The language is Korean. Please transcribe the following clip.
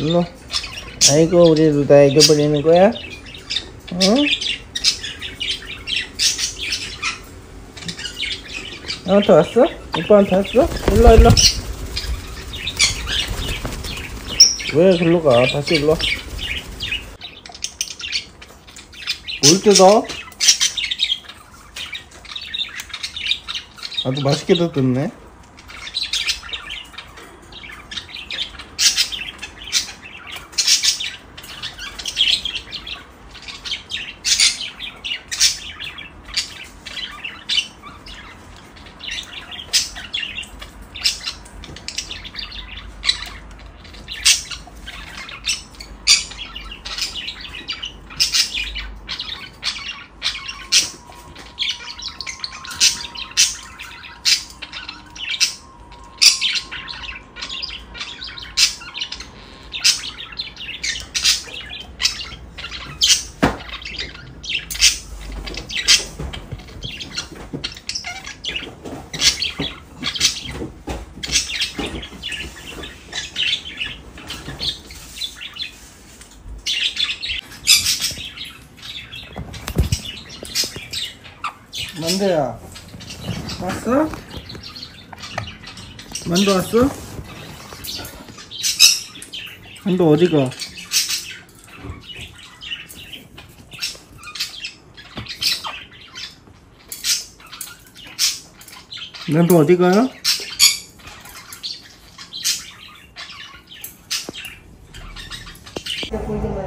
일로. 아이고, 우리 루다 잊어버리는 거야? 응? 나한테 왔어? 오빠한테 왔어? 일로, 일로. 왜 글로 가? 다시 일로 와. 뭘 뜯어? 아주 맛있게도 뜯네. 만두야 왔어? 만두 왔어? 만두 어디가? 만두 어디가요? 보이는